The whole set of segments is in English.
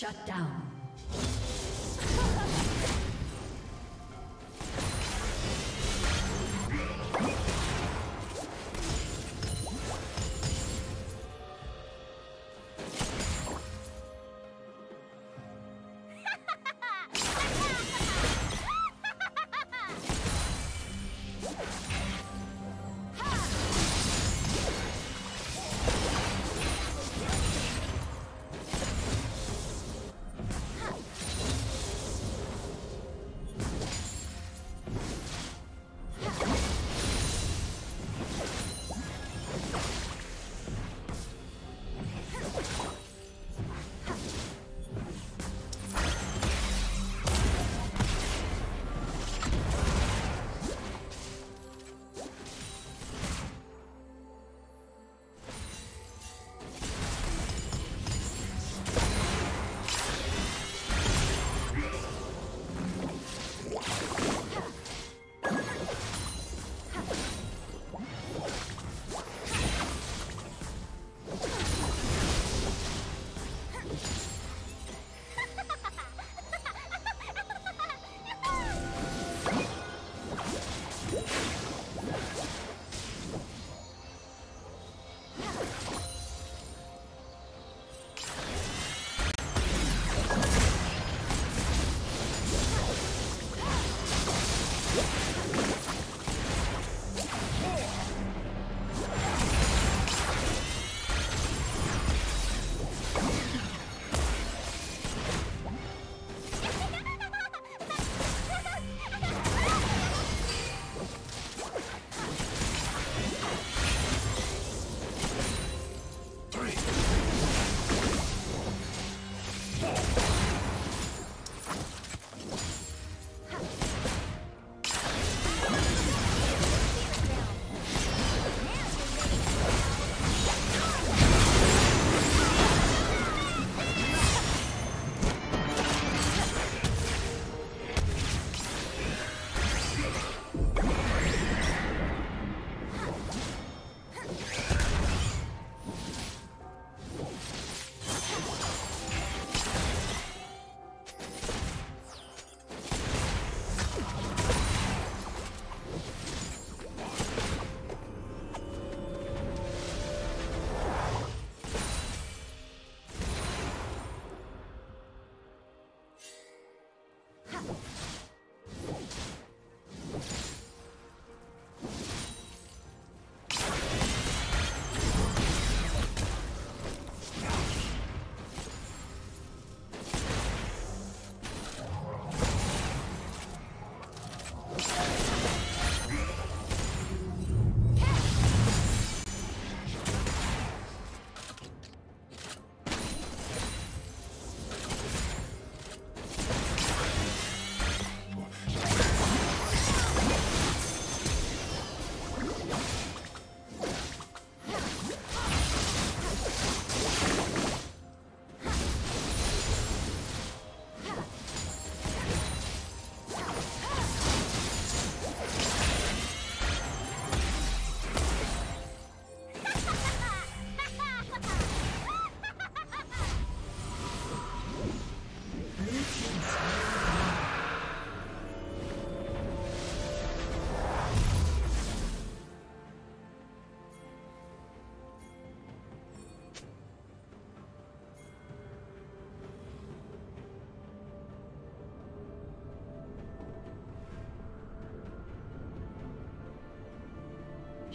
Shut down.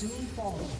Soon fall.